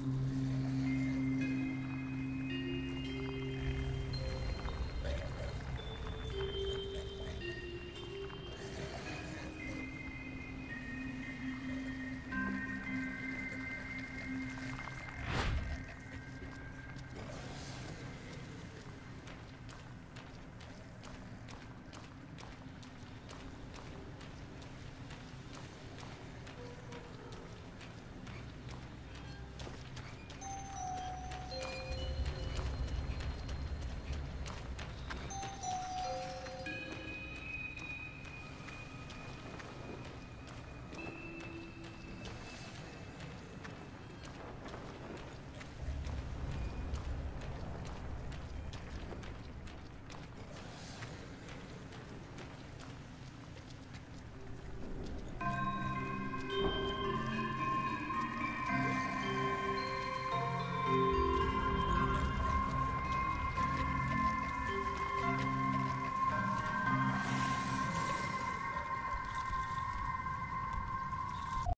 Mm-hmm.